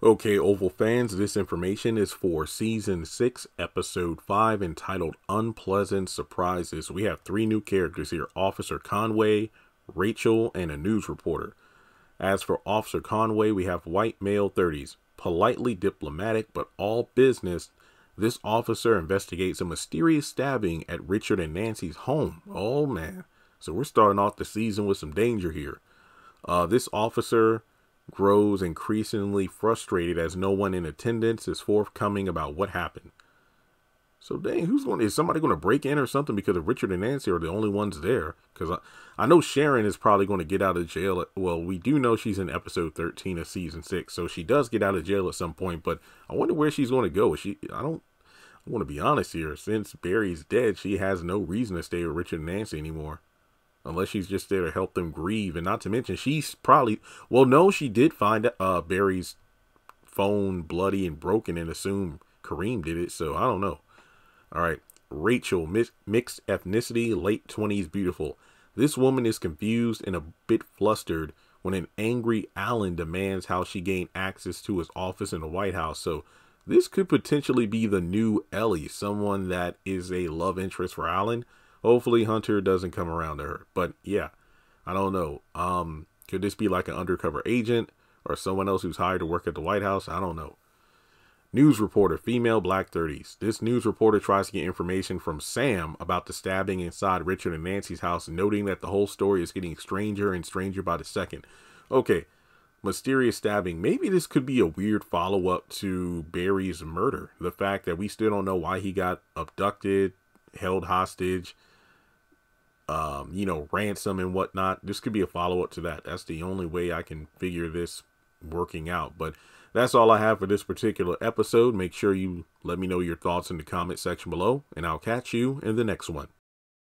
Okay, Oval fans, this information is for season 6, episode 5, entitled Unpleasant Surprises. We have three new characters here Officer Conway, Rachel, and a news reporter. As for Officer Conway, we have white male 30s, politely diplomatic, but all business. This officer investigates a mysterious stabbing at Richard and Nancy's home. Oh man. So we're starting off the season with some danger here. Uh, this officer grows increasingly frustrated as no one in attendance is forthcoming about what happened. So dang, who's going? Is somebody going to break in or something? Because of Richard and Nancy are the only ones there. Because I, I know Sharon is probably going to get out of jail. At, well, we do know she's in episode thirteen of season six, so she does get out of jail at some point. But I wonder where she's going to go. Is she? I don't. I want to be honest here. Since Barry's dead, she has no reason to stay with Richard and Nancy anymore unless she's just there to help them grieve. And not to mention, she's probably well, no, she did find uh Barry's phone bloody and broken and assume Kareem did it. So I don't know. All right, Rachel, mixed ethnicity, late twenties, beautiful. This woman is confused and a bit flustered when an angry Alan demands how she gained access to his office in the White House. So this could potentially be the new Ellie, someone that is a love interest for Alan Hopefully Hunter doesn't come around to her. But yeah, I don't know. Um, could this be like an undercover agent or someone else who's hired to work at the White House? I don't know. News reporter, female, black 30s. This news reporter tries to get information from Sam about the stabbing inside Richard and Nancy's house, noting that the whole story is getting stranger and stranger by the second. Okay, mysterious stabbing. Maybe this could be a weird follow up to Barry's murder. The fact that we still don't know why he got abducted, held hostage, um, you know, ransom and whatnot. This could be a follow up to that. That's the only way I can figure this working out. But that's all I have for this particular episode. Make sure you let me know your thoughts in the comment section below, and I'll catch you in the next one.